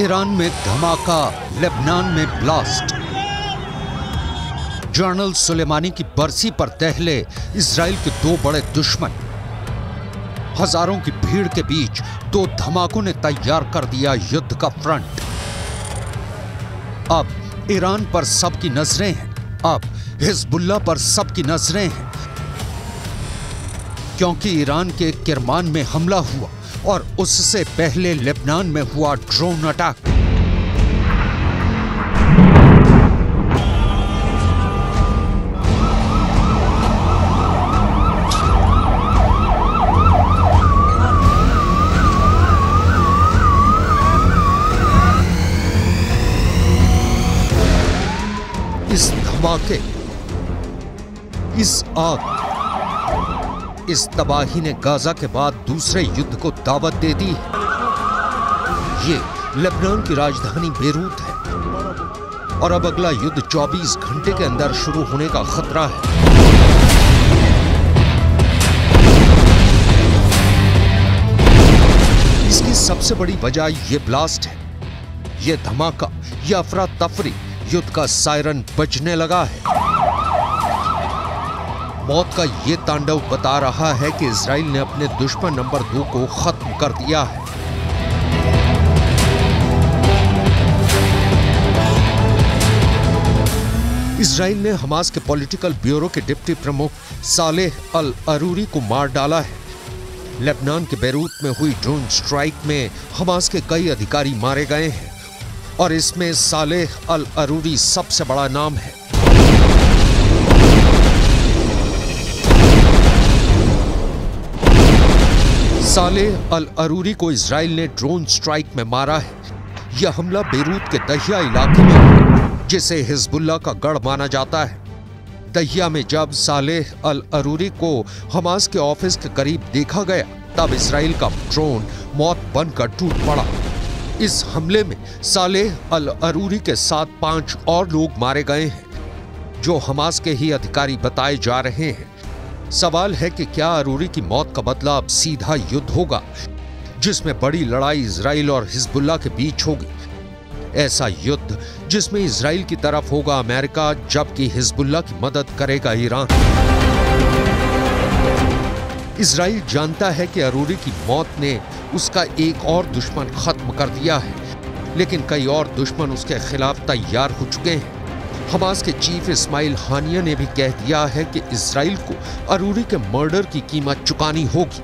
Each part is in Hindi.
ईरान में धमाका, लेबनान में ब्लास्ट। जनरल सुलेमानी की बरसी पर दहले इसराइल के दो बड़े दुश्मन। हज़ारों की भीड़ के बीच दो धमाकों ने तैयार कर दिया युद्ध का फ्रंट। अब ईरान पर सबकी नज़रें हैं। अब हिजबुल्ला पर सबकी नज़रें हैं। क्योंकि ईरान के किरमान में हमला हुआ। और उससे पहले लेबनान में हुआ ड्रोन अटैक। इस धमाके इस आग इस तबाही ने गाजा के बाद दूसरे युद्ध को दावत दे दी है। ये लेबनान की राजधानी बेरूत है। और अब अगला युद्ध 24 घंटे के अंदर शुरू होने का खतरा है। इसकी सबसे बड़ी वजह यह ब्लास्ट है। यह धमाका यह अफरा तफरी युद्ध का सायरन बजने लगा है। मौत का यह तांडव बता रहा है कि इसराइल ने अपने दुश्मन नंबर दो को खत्म कर दिया है। इसराइल ने हमास के पॉलिटिकल ब्यूरो के डिप्टी प्रमुख सालेह अल अरूरी को मार डाला है। लेबनान के बैरूत में हुई ड्रोन स्ट्राइक में हमास के कई अधिकारी मारे गए हैं और इसमें सालेह अल अरूरी सबसे बड़ा नाम है। सालेह अल अरूरी को इसराइल ने ड्रोन स्ट्राइक में मारा है। यह हमला बेरूत के दहिया इलाके में जिसे हिजबुल्ला का गढ़ माना जाता है। दहिया में जब सालेह अल अरूरी को हमास के ऑफ़िस के करीब देखा गया, तब इसराइल का ड्रोन मौत बनकर टूट पड़ा। इस हमले में सालेह अल अरूरी के साथ पाँच और लोग मारे गए हैं, जो हमास के ही अधिकारी बताए जा रहे हैं। सवाल है कि क्या अरूरी की मौत का बदला अब सीधा युद्ध होगा, जिसमें बड़ी लड़ाई इसराइल और हिजबुल्ला के बीच होगी? ऐसा युद्ध जिसमें इसराइल की तरफ़ होगा अमेरिका, जबकि हिजबुल्ला की मदद करेगा ईरान। इसराइल जानता है कि अरूरी की मौत ने उसका एक और दुश्मन खत्म कर दिया है, लेकिन कई और दुश्मन उसके खिलाफ तैयार हो चुके हैं। हमास के चीफ इस्माइल हानिया ने भी कह दिया है कि इसराइल को अरूरी के मर्डर की कीमत चुकानी होगी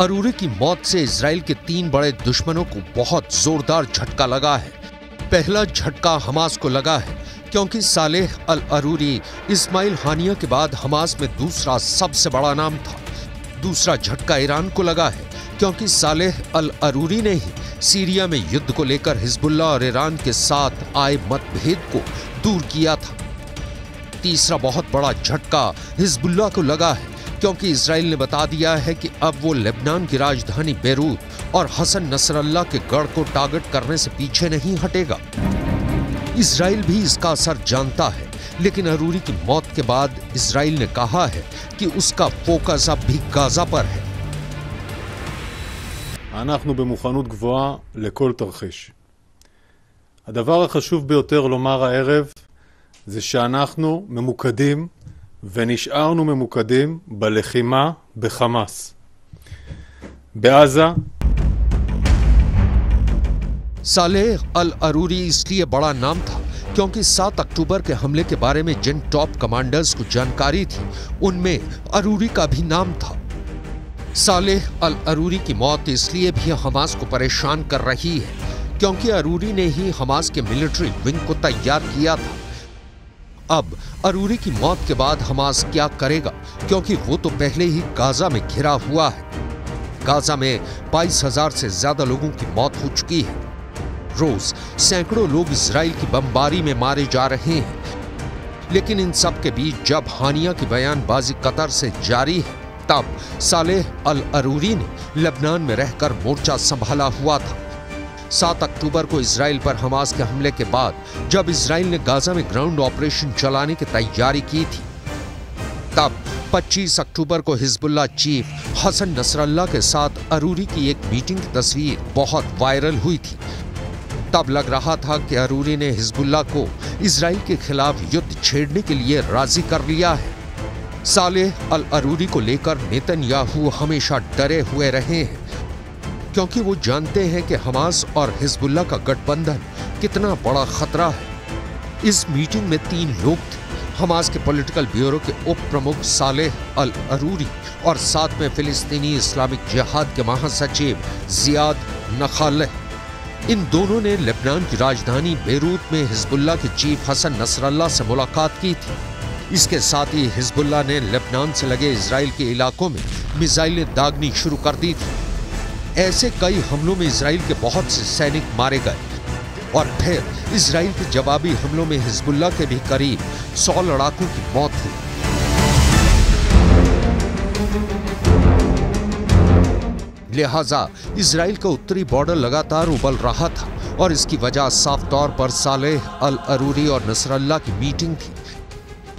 अरूरी की मौत से इसराइल के तीन बड़े दुश्मनों को बहुत जोरदार झटका लगा है। पहला झटका हमास को लगा है, क्योंकि सालेह अल अरूरी इस्माइल हानिया के बाद हमास में दूसरा सबसे बड़ा नाम था। दूसरा झटका ईरान को लगा है, क्योंकि सालेह अल अरूरी ने ही सीरिया में युद्ध को लेकर हिजबुल्ला और ईरान के साथ आए मतभेद को दूर किया था। तीसरा बहुत बड़ा झटका हिजबुल्ला को लगा है क्योंकि इसराइल ने बता दिया है कि अब वो लेबनान की राजधानी बेरूत और हसन नसरल्ला के गढ़ को टारगेट करने से पीछे नहीं हटेगा इसराइल भी इसका असर जानता है लेकिन अरूरी की मौत के बाद इसराइल ने कहा है कि उसका फोकस अब भी गाजा पर है אנחנו במוכנות גבוהה לכל תרחיש. הדבר החשוב ביותר לומר הערב זה שאנחנו ממוקדים ונשארנו ממוקדים בלחימה בחמאס. בעזה सालेह अल अरूरी इसलिए बड़ा नाम था क्योंकि 7 अक्टूबर के हमले के बारे में जिन टॉप कमांडर्स को जानकारी थी उनमें अरूरी का भी नाम था सालेह अल अरूरी की मौत इसलिए भी हमास को परेशान कर रही है क्योंकि अरूरी ने ही हमास के मिलिट्री विंग को तैयार किया था अब अरूरी की मौत के बाद हमास क्या करेगा? क्योंकि वो तो पहले ही गाजा में घिरा हुआ है। गाजा में बाईस हज़ार से ज़्यादा लोगों की मौत हो चुकी है। रोज सैकड़ों लोग इसराइल की बमबारी में मारे जा रहे हैं। लेकिन इन सब के बीच जब हानिया की बयानबाजी कतर से जारी है, तब सालेह अल अरूरी ने लेबनान में रहकर मोर्चा संभाला हुआ था। सात अक्टूबर को इसराइल पर हमास के हमले के बाद, जब इसराइल ने गाजा में ग्राउंड ऑपरेशन चलाने की तैयारी की थी, तब 25 अक्टूबर को हिजबुल्ला चीफ हसन नसरल्ला के साथ अरूरी की एक मीटिंग की तस्वीर बहुत वायरल हुई थी। तब लग रहा था कि अरूरी ने हिजबुल्ला को इसराइल के खिलाफ युद्ध छेड़ने के लिए राज़ी कर लिया है। सालेह अल अरूरी को लेकर नेतन्याहू हमेशा डरे हुए रहे हैं। क्योंकि वो जानते हैं कि हमास और हिजबुल्ला का गठबंधन कितना बड़ा खतरा है। इस मीटिंग में तीन लोग थे। हमास के पॉलिटिकल ब्यूरो के उप प्रमुख सालेह अल अरूरी और साथ में फिलिस्तीनी इस्लामिक जिहाद के महासचिव जियाद नखाल इन दोनों ने लेबनान की राजधानी बेरूत में हिजबुल्ला के चीफ हसन नसरल्ला से मुलाकात की थी। इसके साथ ही हिजबुल्ला ने लेबनान से लगे इसराइल के इलाकों में मिसाइलें दागनी शुरू कर दी थी। ऐसे कई हमलों में इसराइल के बहुत से सैनिक मारे गए। और फिर इसराइल के जवाबी हमलों में हिजबुल्ला के भी करीब सौ लड़ाकों की मौत हुई। लिहाजा इसराइल का उत्तरी बॉर्डर लगातार उबल रहा था और इसकी वजह साफ़ तौर पर सालेह अल अरूरी और नसरल्ला की मीटिंग थी।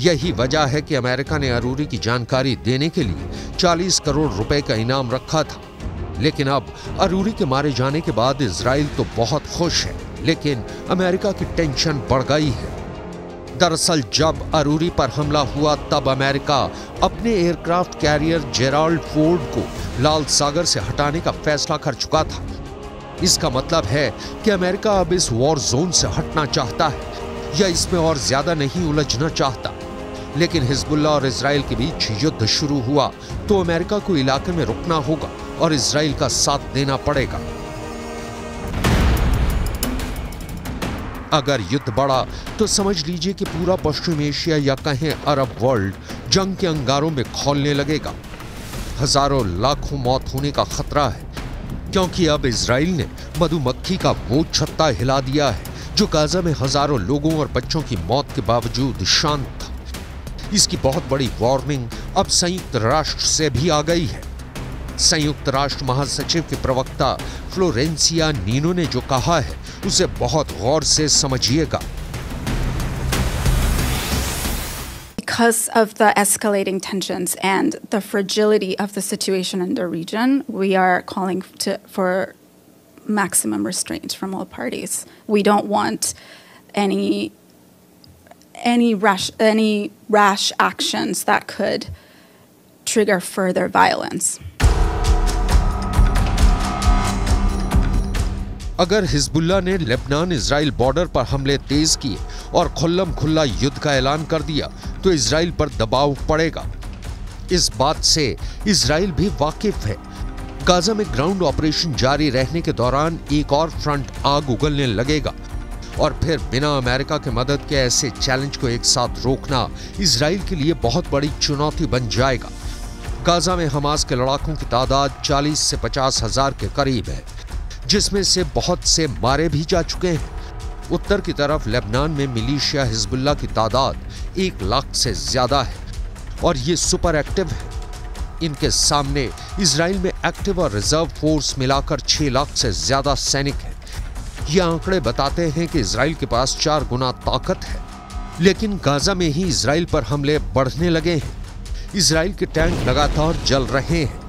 यही वजह है कि अमेरिका ने अरूरी की जानकारी देने के लिए 40 करोड़ रुपए का इनाम रखा था। लेकिन अब अरूरी के मारे जाने के बाद इसराइल तो बहुत खुश है, लेकिन अमेरिका की टेंशन बढ़ गई है। दरअसल जब अरूरी पर हमला हुआ, तब अमेरिका अपने एयरक्राफ्ट कैरियर जेराल्ड फोर्ड को लाल सागर से हटाने का फैसला कर चुका था। इसका मतलब है कि अमेरिका अब इस वॉर जोन से हटना चाहता है, या इसमें और ज़्यादा नहीं उलझना चाहता। लेकिन हिजबुल्ला और इसराइल के बीच युद्ध शुरू हुआ तो अमेरिका को इलाके में रुकना होगा। और इसराइल का साथ देना पड़ेगा। अगर युद्ध बढ़ा तो समझ लीजिए कि पूरा पश्चिम एशिया या कहें अरब वर्ल्ड जंग के अंगारों में खोलने लगेगा। हज़ारों लाखों मौत होने का खतरा है, क्योंकि अब इसराइल ने मधुमक्खी का वो छत्ता हिला दिया है, जो गाजा में हज़ारों लोगों और बच्चों की मौत के बावजूद शांत था। इसकी बहुत बड़ी वार्निंग अब संयुक्त राष्ट्र से भी आ गई है। संयुक्त राष्ट्र महासचिव के प्रवक्ता फ्लोरेंसिया नीनो ने जो कहा है उसे बहुत गौर से समझिएगा Because of the escalating tensions and the fragility of the situation in the region, we are calling to, for maximum restraint from all parties. We don't want any any rash any rash actions that could trigger further violence. अगर हिजबुल्ला ने लेबनान इसराइल बॉर्डर पर हमले तेज किए और खुल्लम खुल्ला युद्ध का ऐलान कर दिया तो इसराइल पर दबाव पड़ेगा। इस बात से इसराइल भी वाकिफ है। गाजा में ग्राउंड ऑपरेशन जारी रहने के दौरान एक और फ्रंट आग उगलने लगेगा और फिर बिना अमेरिका के मदद के ऐसे चैलेंज को एक साथ रोकना इसराइल के लिए बहुत बड़ी चुनौती बन जाएगा। गाजा में हमास के लड़ाकों की तादाद 40 से पचास हज़ार के करीब है। जिसमें से बहुत से मारे भी जा चुके हैं। उत्तर की तरफ़ लेबनान में मिलीशिया हिजबुल्ला की तादाद एक लाख से ज़्यादा है और ये सुपर एक्टिव है। इनके सामने इसराइल में एक्टिव और रिज़र्व फोर्स मिलाकर छह लाख से ज़्यादा सैनिक हैं। ये आंकड़े बताते हैं कि इसराइल के पास चार गुना ताकत है, लेकिन गाजा में ही इसराइल पर हमले बढ़ने लगे हैं। इसराइल के टैंक लगातार जल रहे हैं।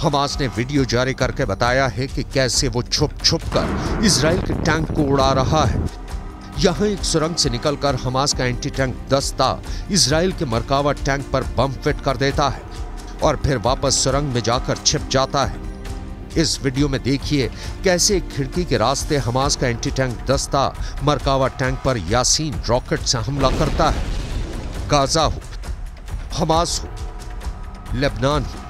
हमास ने वीडियो जारी करके बताया है कि कैसे वो छुप छुप कर इसराइल के टैंक को उड़ा रहा है। यहाँ एक सुरंग से निकलकर हमास का एंटी टैंक दस्ता इसराइल के मरकावा टैंक पर बम फिट कर देता है और फिर वापस सुरंग में जाकर छिप जाता है। इस वीडियो में देखिए कैसे खिड़की के रास्ते हमास का एंटी टैंक दस्ता मरकावा टैंक पर यासीन रॉकेट से हमला करता है। गाजा हो, हमास हो, लेबनान हो।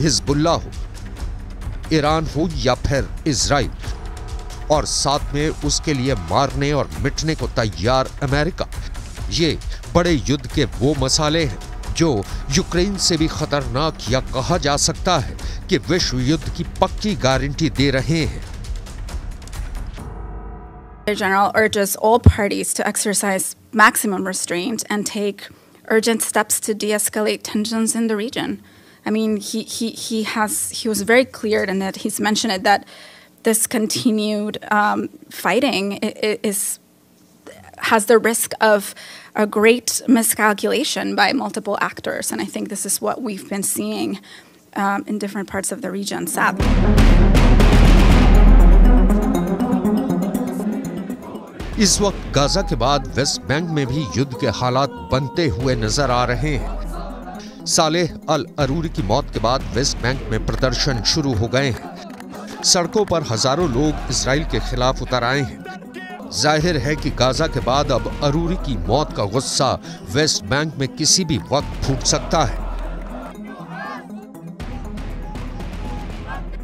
हिजबुल्ला हो ईरान हो या फिर इसराइल और साथ में उसके लिए मारने और मिटने को तैयार अमेरिका ये बड़े युद्ध के वो मसाले हैं जो यूक्रेन से भी खतरनाक या कहा जा सकता है कि विश्व युद्ध की पक्की गारंटी दे रहे हैं general urges all parties to exercise maximum restraint and take urgent steps to de escalate tensions in the region. I mean, he, he, he has he was very clear in that he's mentioned it that this continued um, fighting is has the risk of a great miscalculation by multiple actors, and I think this is what we've been seeing um, in different parts of the region, sadly. इस वक्त गाजा के बाद वेस्ट बैंक में भी युद्ध के हालात बनते हुए नजर आ रहे हैं सालेह अल अरूरी की मौत के बाद वेस्ट बैंक में प्रदर्शन शुरू हो गए हैं सड़कों पर हजारों लोग इसराइल के खिलाफ उतर आए हैं जाहिर है कि गाजा के बाद अब अरूरी की मौत का गुस्सा वेस्ट बैंक में किसी भी वक्त फूट सकता है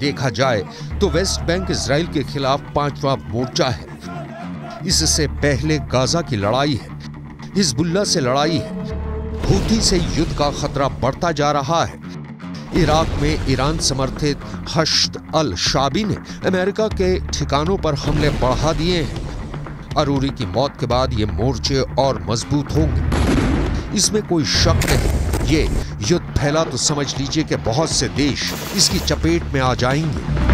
देखा जाए तो वेस्ट बैंक इसराइल के खिलाफ पांचवा मोर्चा है इससे पहले गाजा की लड़ाई है हिजबुल्ला से लड़ाई है हूथी से युद्ध का खतरा बढ़ता जा रहा है। इराक में ईरान समर्थित हश्द अल शाबी ने अमेरिका के ठिकानों पर हमले बढ़ा दिए हैं। अरूरी की मौत के बाद ये मोर्चे और मज़बूत होंगे। इसमें कोई शक नहीं, ये युद्ध फैला तो समझ लीजिए कि बहुत से देश इसकी चपेट में आ जाएँगे।